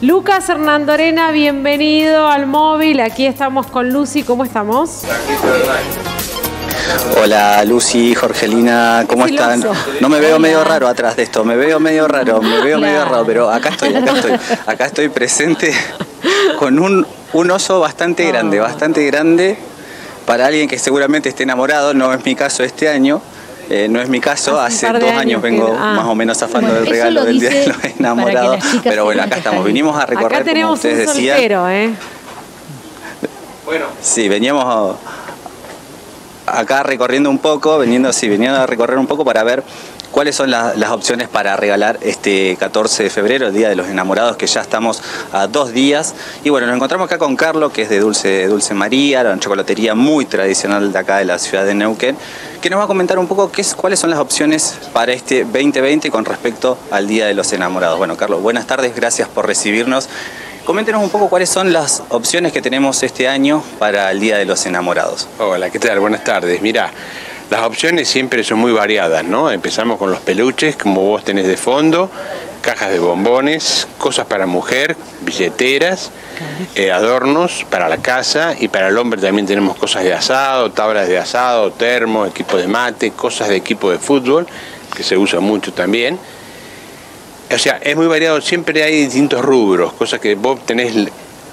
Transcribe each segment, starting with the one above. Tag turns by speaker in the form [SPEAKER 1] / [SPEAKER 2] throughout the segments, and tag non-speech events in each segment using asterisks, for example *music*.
[SPEAKER 1] Lucas Hernandorena, bienvenido al móvil. Aquí estamos con Lucy. ¿Cómo estamos?
[SPEAKER 2] Hola Lucy, Jorgelina, ¿cómo están? No me veo medio raro atrás de esto, me veo medio raro, me veo medio raro, pero acá estoy, acá estoy, acá estoy presente con un, un oso bastante grande, bastante grande para alguien que seguramente esté enamorado, no es mi caso este año. Eh, no es mi caso, hace, dos años, vengo ah. más o menos zafando del regalo del Día de los Enamorados. Pero bueno, acá estamos, vinimos a recorrer,
[SPEAKER 1] acá tenemos
[SPEAKER 2] como ustedes
[SPEAKER 1] un decían. ¿eh?
[SPEAKER 2] Bueno. Sí, veníamos acá recorriendo un poco, veniendo, sí, veniendo a recorrer un poco para ver cuáles son las opciones para regalar este 14 de febrero, el Día de los Enamorados, que ya estamos a dos días. Y bueno, nos encontramos acá con Carlos, que es de Dulce, Dulce María, una chocolatería muy tradicional de acá de la ciudad de Neuquén, que nos va a comentar un poco qué es, cuáles son las opciones para este 2020 con respecto al Día de los Enamorados. Bueno, Carlos, buenas tardes, gracias por recibirnos. Coméntenos un poco cuáles son las opciones que tenemos este año para el Día de los Enamorados.
[SPEAKER 3] Hola, ¿qué tal? Buenas tardes. Mira, las opciones siempre son muy variadas, ¿no? Empezamos con los peluches, como vos tenés de fondo, cajas de bombones, cosas para mujer, billeteras, eh, adornos para la casa y para el hombre también tenemos cosas de asado, tablas de asado, termo, equipo de mate, cosas de equipo de fútbol, que se usa mucho también o sea, es muy variado, siempre hay distintos rubros, cosas que vos tenés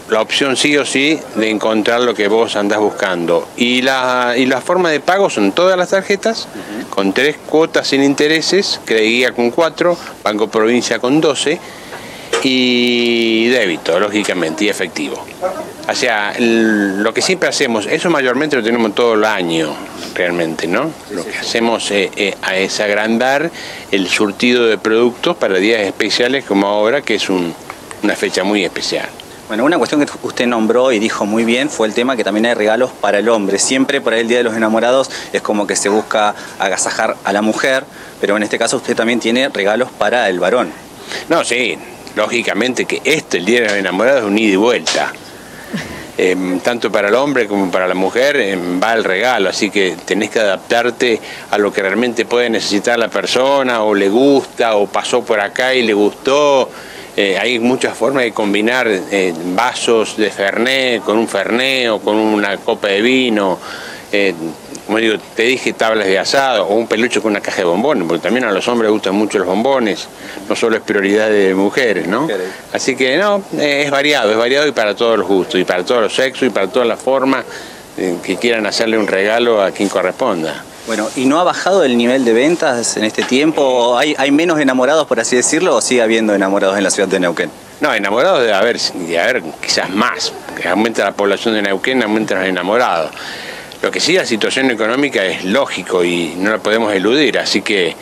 [SPEAKER 3] la opción sí o sí de encontrar lo que vos andás buscando. Y la, y la forma de pago son todas las tarjetas, con tres cuotas sin intereses, Creía con cuatro, Banco Provincia con doce, y débito, lógicamente, y efectivo. O sea, lo que siempre hacemos, eso mayormente lo tenemos todo el año, realmente, ¿no? Lo que hacemos eh, eh, es agrandar el surtido de productos para días especiales como ahora, que es una fecha muy especial.
[SPEAKER 2] Bueno, una cuestión que usted nombró y dijo muy bien fue el tema que también hay regalos para el hombre. Siempre por el Día de los Enamorados es como que se busca agasajar a la mujer, pero en este caso usted también tiene regalos para el varón.
[SPEAKER 3] No, sí, lógicamente que este, el Día de los Enamorados, es un ida y vuelta. Em, tanto para el hombre como para la mujer em, va el regalo, así que tenés que adaptarte a lo que realmente puede necesitar la persona, o le gusta, o pasó por acá y le gustó. Eh, hay muchas formas de combinar eh, vasos de Fernet con un Fernet o con una copa de vino. Eh, como digo, te dije tablas de asado o un peluche con una caja de bombones, porque también a los hombres les gustan mucho los bombones, no solo es prioridad de mujeres, ¿no? Así que no, es variado, es variado y para todos los gustos, y para todos los sexos, y para todas las formas eh, que quieran hacerle un regalo a quien corresponda.
[SPEAKER 2] Bueno, ¿y no ha bajado el nivel de ventas en este tiempo? ¿Hay, hay menos enamorados, por así decirlo, o sigue habiendo enamorados en la ciudad de Neuquén?
[SPEAKER 3] No, enamorados debe haber, haber quizás más, aumenta la población de Neuquén, aumenta los enamorados. Lo que sí, la situación económica es lógico y no la podemos eludir, así que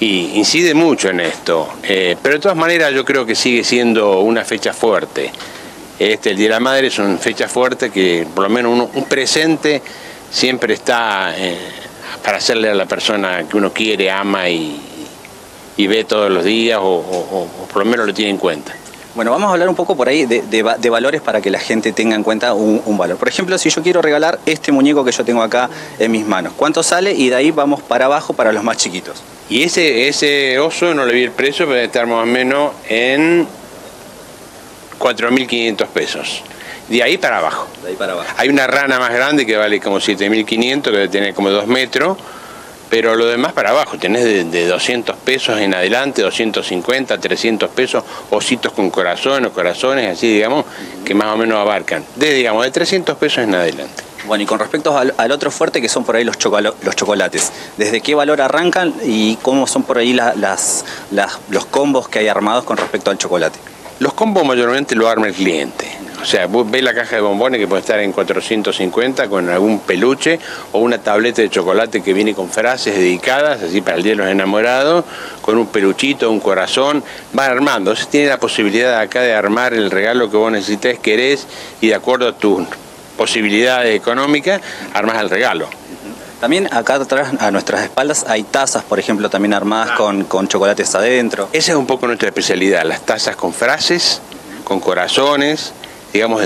[SPEAKER 3] incide mucho en esto. Eh, pero de todas maneras yo creo que sigue siendo una fecha fuerte. Este, el Día de la Madre es una fecha fuerte que por lo menos un presente siempre está eh, para hacerle a la persona que uno quiere, ama y, ve todos los días o por lo menos lo tiene en cuenta.
[SPEAKER 2] Bueno, vamos a hablar un poco por ahí de, valores para que la gente tenga en cuenta un, valor. Por ejemplo, si yo quiero regalar este muñeco que yo tengo acá en mis manos, ¿cuánto sale? Y de ahí vamos para abajo para los más chiquitos.
[SPEAKER 3] Y ese, ese oso, no le vi el precio, pero debe estar más o menos en 4.500 pesos. De ahí para abajo.
[SPEAKER 2] De ahí para abajo.
[SPEAKER 3] Hay una rana más grande que vale como 7.500, que debe tener como 2 metros pero lo demás para abajo, tenés de, 200 pesos en adelante, 250, 300 pesos, ositos con corazón o corazones, así digamos, que más o menos abarcan, de digamos, de 300 pesos en adelante.
[SPEAKER 2] Bueno, y con respecto al, otro fuerte que son por ahí los, los chocolates, ¿desde qué valor arrancan y cómo son por ahí las, los combos que hay armados con respecto al chocolate?
[SPEAKER 3] Los combos mayormente lo arma el cliente. O sea, vos ves la caja de bombones que puede estar en 450 con algún peluche o una tableta de chocolate que viene con frases dedicadas, así para el Día de los Enamorados, con un peluchito, un corazón, va armando. Entonces tiene la posibilidad acá de armar el regalo que vos necesites, querés y de acuerdo a tus posibilidades económicas, armas el regalo.
[SPEAKER 2] También acá atrás, a nuestras espaldas, hay tazas, por ejemplo, también armadas con, con chocolates adentro.
[SPEAKER 3] Esa es un poco nuestra especialidad, las tazas con frases, con corazones, digamos,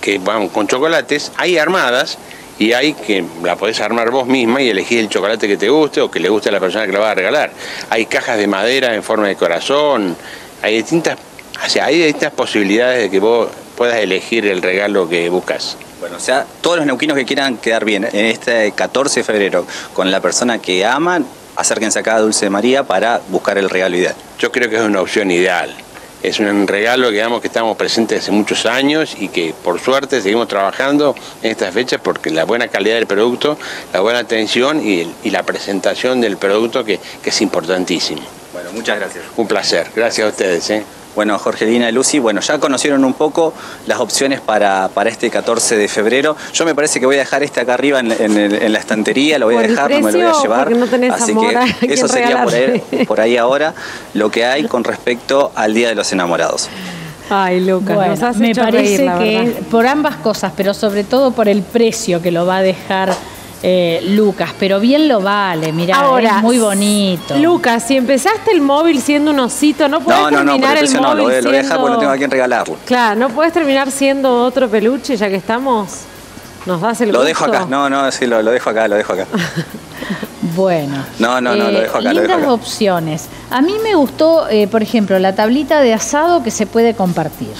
[SPEAKER 3] que van con chocolates, hay armadas y hay que la podés armar vos misma y elegir el chocolate que te guste o que le guste a la persona que la va a regalar. Hay cajas de madera en forma de corazón, hay distintas O sea, hay estas posibilidades de que vos puedas elegir el regalo que buscas.
[SPEAKER 2] Bueno, o sea, todos los neuquinos que quieran quedar bien en este 14 de febrero con la persona que aman, acérquense acá a Dulce María para buscar el regalo ideal.
[SPEAKER 3] Yo creo que es una opción ideal. Es un regalo digamos, que estamos presentes hace muchos años y que por suerte seguimos trabajando en estas fechas porque la buena calidad del producto, la buena atención y, la presentación del producto que, que, es importantísimo.
[SPEAKER 2] Bueno, muchas gracias.
[SPEAKER 3] Un placer. Gracias a ustedes. ¿eh?
[SPEAKER 2] Bueno, Jorgelina y Lucy, bueno, ya conocieron un poco las opciones para, para este 14 de febrero. Yo me parece que voy a dejar este acá arriba en, la estantería, lo voy a dejar, no me lo voy a llevar. Así que *laughs* eso sería por ahí, ahora lo que hay con respecto al Día de los Enamorados.
[SPEAKER 4] Ay, Lucas, me parece que por ambas cosas, pero sobre todo por el precio que lo va a dejar eh, Lucas, pero bien lo vale, mira, es muy bonito.
[SPEAKER 1] Lucas, si empezaste el móvil siendo un osito, no puedes terminar el móvil no, lo,
[SPEAKER 2] siendo... lo dejar porque no tengo a quién regalarlo.
[SPEAKER 1] Claro, no puedes terminar siendo otro peluche ya que estamos. Nos das el
[SPEAKER 2] Lo dejo acá, no, no, sí, lo, dejo acá, lo dejo acá. *laughs*
[SPEAKER 4] bueno.
[SPEAKER 2] No, no, no, lo dejo acá.
[SPEAKER 4] Lindas
[SPEAKER 2] lo dejo
[SPEAKER 4] opciones. A mí me gustó, eh, por ejemplo, la tablita de asado que se puede compartir.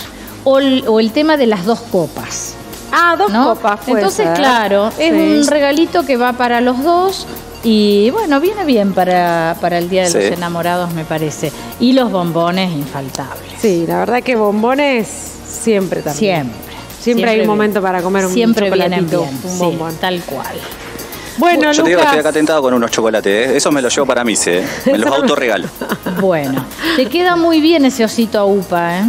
[SPEAKER 4] o el tema de las dos copas.
[SPEAKER 1] Ah, dos copas.
[SPEAKER 4] Entonces, claro, es un regalito que va para los dos. Y bueno, viene bien para, para el Día de los Enamorados, me parece. Y los bombones infaltables.
[SPEAKER 1] Sí, la verdad que bombones siempre también.
[SPEAKER 4] Siempre.
[SPEAKER 1] Siempre, hay un momento para comer un
[SPEAKER 4] siempre chocolatito, un bombón. tal cual.
[SPEAKER 2] Bueno, Yo te digo que estoy acá tentado con unos chocolates, ¿eh? eso me lo llevo para mí, ¿eh? me los *laughs* autorregalo.
[SPEAKER 4] bueno, te queda muy bien ese osito a upa, ¿eh?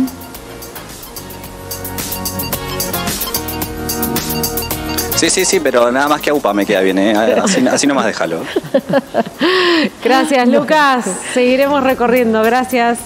[SPEAKER 2] Sí, sí, sí, pero nada más que a UPA me queda bien, ¿eh? así, así nomás déjalo. *laughs*
[SPEAKER 1] Gracias, Lucas. Seguiremos recorriendo. Gracias.